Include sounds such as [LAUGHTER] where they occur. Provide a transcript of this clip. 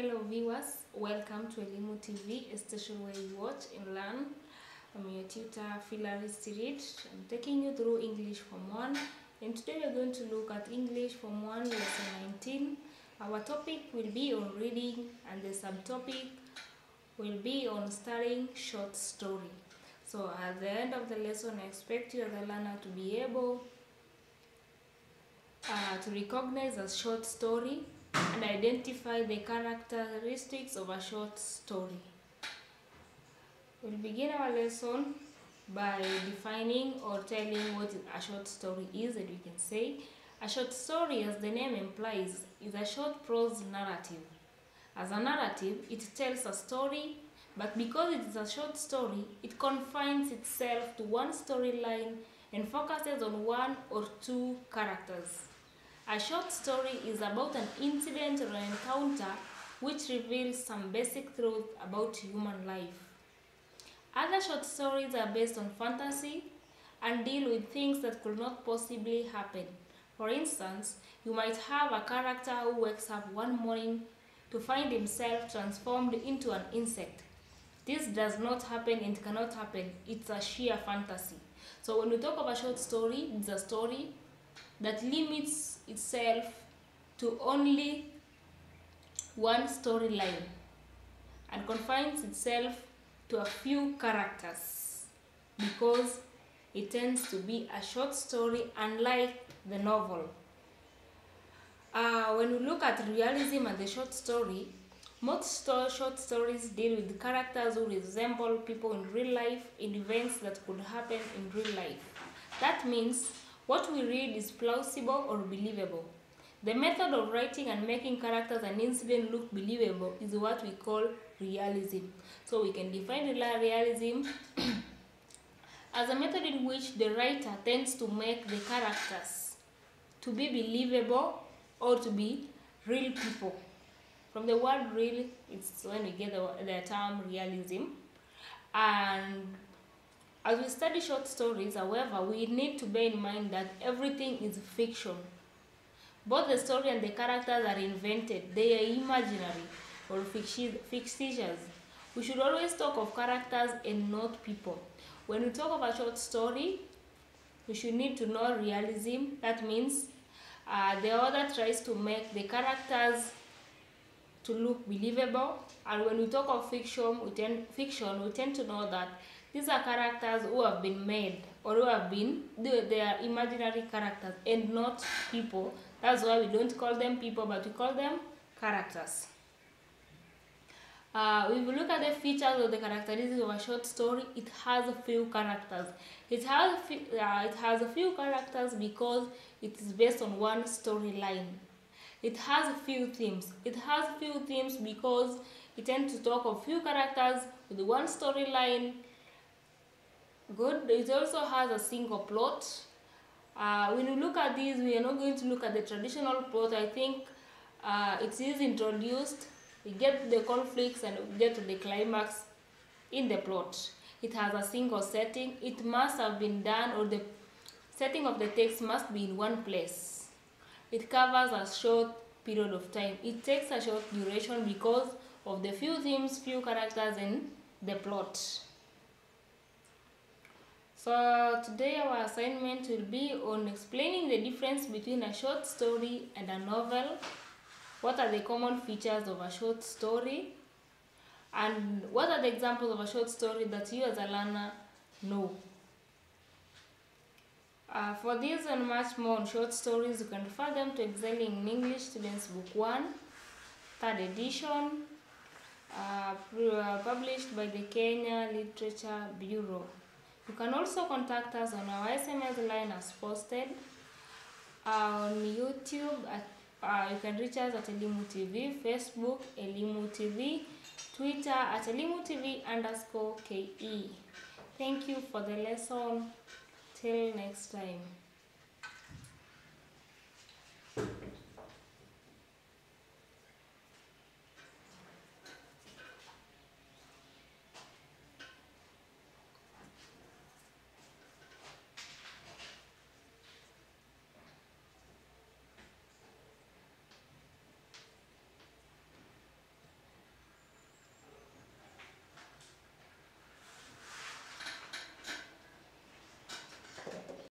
Hello viewers, welcome to Elimu TV, a station where you watch and learn. I'm your tutor Philaris Tirit. I'm taking you through English Form 1 and today we're going to look at English Form 1 lesson 19. Our topic will be on reading and the subtopic will be on studying short story. So at the end of the lesson I expect you as a learner to be able uh, to recognize a short story and identify the characteristics of a short story. We'll begin our lesson by defining or telling what a short story is and we can say a short story as the name implies is a short prose narrative. As a narrative, it tells a story but because it is a short story, it confines itself to one storyline and focuses on one or two characters. A short story is about an incident or an encounter which reveals some basic truth about human life. Other short stories are based on fantasy and deal with things that could not possibly happen. For instance, you might have a character who wakes up one morning to find himself transformed into an insect. This does not happen and cannot happen. It's a sheer fantasy. So when we talk about short story, it's a story that limits itself to only one storyline and confines itself to a few characters because it tends to be a short story unlike the novel. Uh, when we look at realism and the short story, most sto short stories deal with characters who resemble people in real life in events that could happen in real life. That means what we read is plausible or believable. The method of writing and making characters and incidents look believable is what we call realism. So we can define realism [COUGHS] as a method in which the writer tends to make the characters to be believable or to be real people. From the word real, it's when we get the, the term realism. And as we study short stories, however, we need to bear in mind that everything is fiction. Both the story and the characters are invented. They are imaginary or fictitious. We should always talk of characters and not people. When we talk of a short story, we should need to know realism. That means uh, the author tries to make the characters to look believable. And when we talk of fiction, we tend, fiction, we tend to know that these are characters who have been made or who have been, they, they are imaginary characters and not people. That's why we don't call them people, but we call them characters. Uh, we look at the features of the characteristics of a short story, it has a few characters. It has, uh, it has a few characters because it is based on one storyline. It has a few themes. It has a few themes because it tends to talk of few characters with one storyline. Good. It also has a single plot. Uh, when you look at these, we are not going to look at the traditional plot. I think uh, it is introduced. We get the conflicts and we get to the climax in the plot. It has a single setting. It must have been done or the setting of the text must be in one place. It covers a short period of time. It takes a short duration because of the few themes, few characters in the plot. So today our assignment will be on explaining the difference between a short story and a novel. What are the common features of a short story? And what are the examples of a short story that you as a learner know? Uh, for this and much more on short stories, you can refer them to Excelling in English Students Book 1, third edition, uh, published by the Kenya Literature Bureau. You can also contact us on our SMS line as posted on YouTube. At, uh, you can reach us at Elimu TV, Facebook Elimu TV, Twitter at Elimu TV underscore KE. Thank you for the lesson. Till next time.